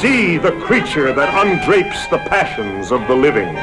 See the creature that undrapes the passions of the living.